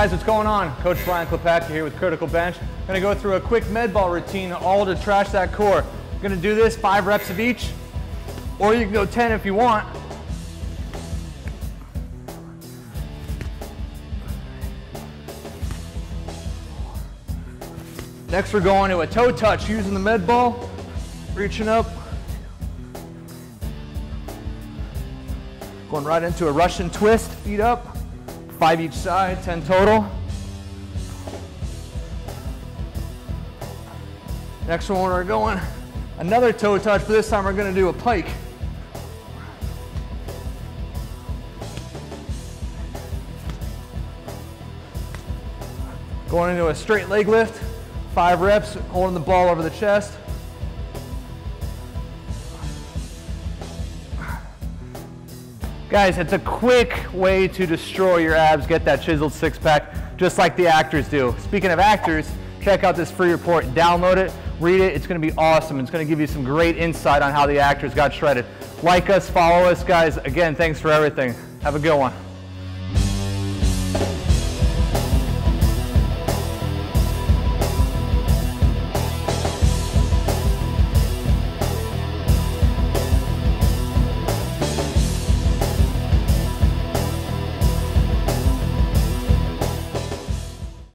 Guys, what's going on? Coach Brian Klepacki here with Critical Bench. Gonna go through a quick med ball routine, all to trash that core. Gonna do this, five reps of each, or you can go 10 if you want. Next, we're going to a toe touch using the med ball, reaching up. Going right into a Russian twist, feet up, five each side, 10 total. Next one, we're going another toe touch, but this time we're gonna do a pike. Going into a straight leg lift, five reps, holding the ball over the chest. Guys, it's a quick way to destroy your abs, get that chiseled six pack, just like the actors do. Speaking of actors, check out this free report, download it, read it. It's gonna be awesome. It's gonna give you some great insight on how the actors got shredded. Like us, follow us, guys. Again, thanks for everything. Have a good one.